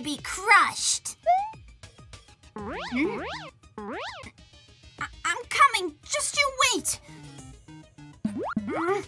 to be crushed. Hmm? I am coming. Just you wait. Hmm?